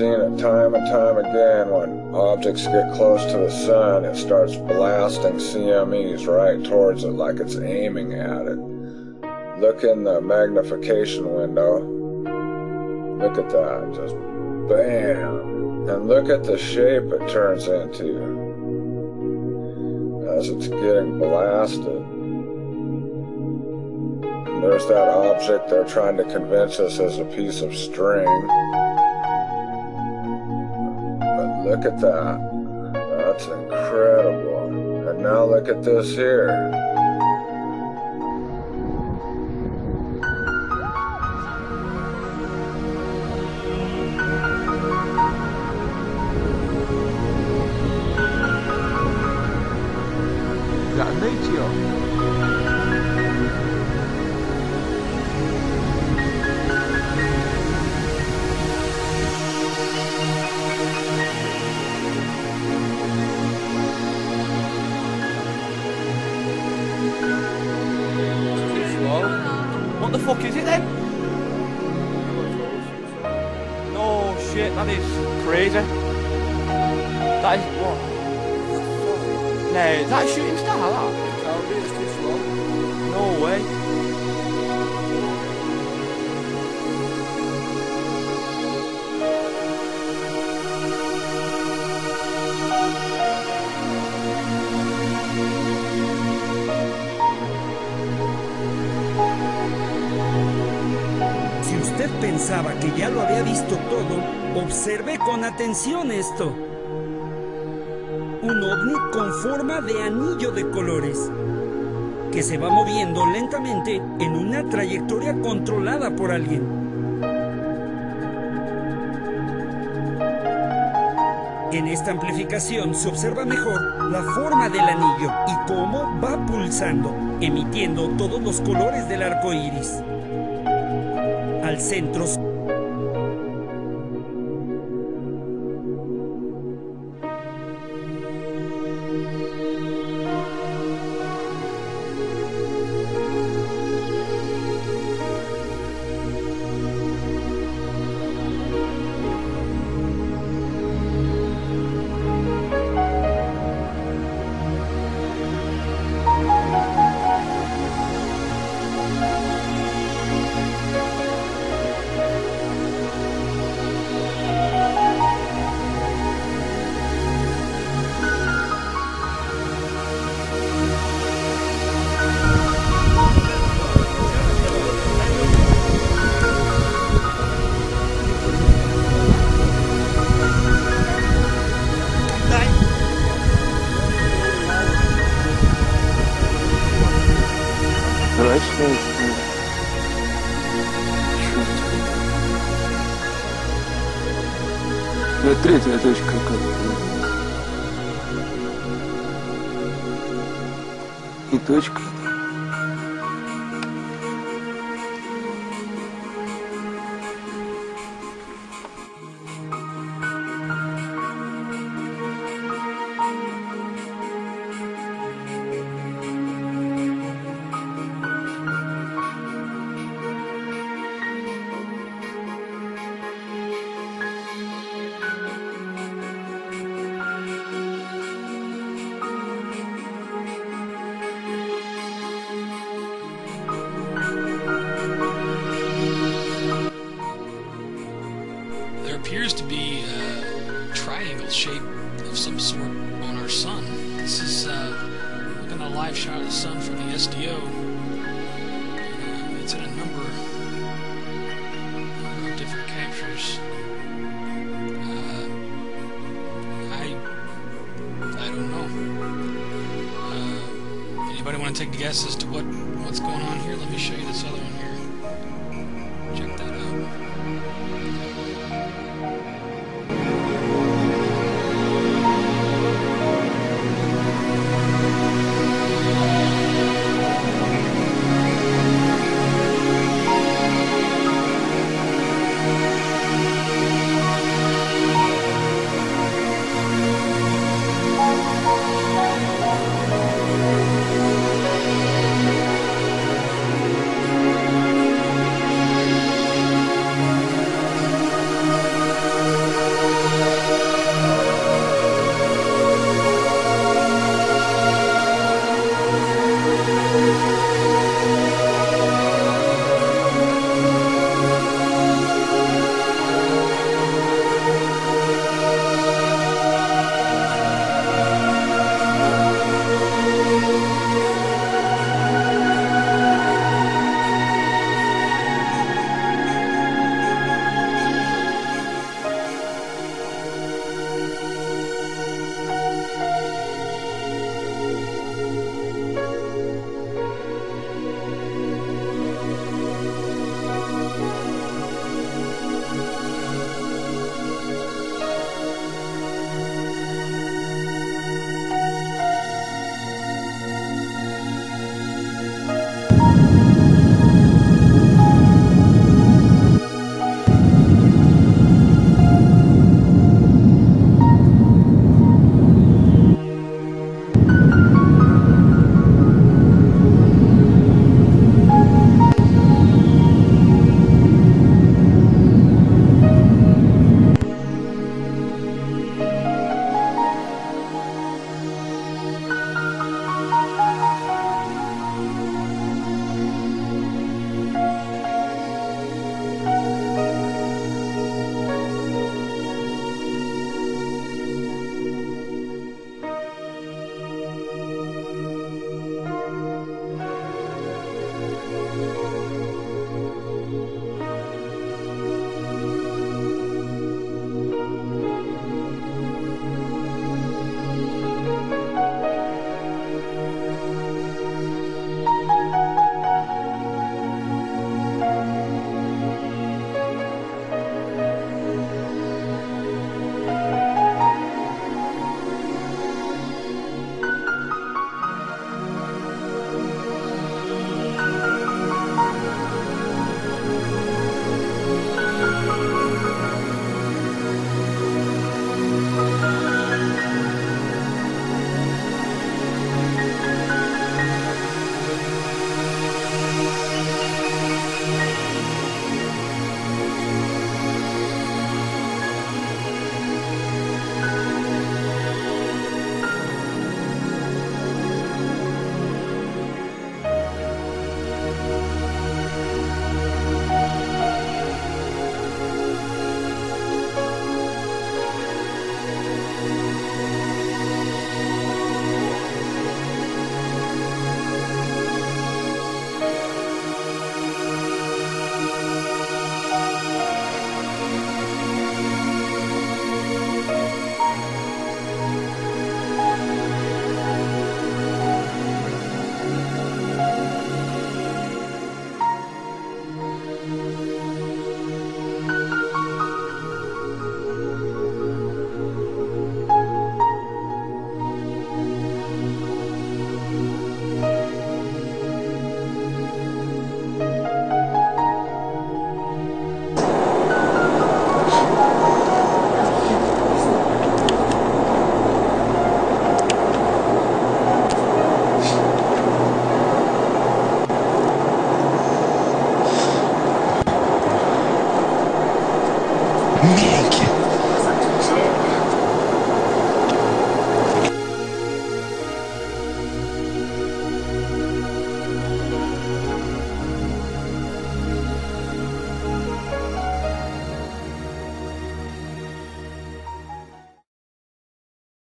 time and time again, when objects get close to the sun, it starts blasting CMEs right towards it like it's aiming at it. Look in the magnification window. Look at that. Just bam. And look at the shape it turns into as it's getting blasted. There's that object they're trying to convince us is a piece of string. Look at that. That's incredible. And now look at this here. Is crazy. That is what? No, is that a shooting star? That? No way. Pensaba que ya lo había visto todo, observe con atención esto. Un ovni con forma de anillo de colores, que se va moviendo lentamente en una trayectoria controlada por alguien. En esta amplificación se observa mejor la forma del anillo y cómo va pulsando, emitiendo todos los colores del arco iris. Al centro Ну, третья точка как И точка. live shot of the sun from the SDO. Uh, it's in a number, number of different captures. Uh, I I don't know. Uh, anybody want to take a guess as to what what's going on here? Let me show you this other one here. Check that out.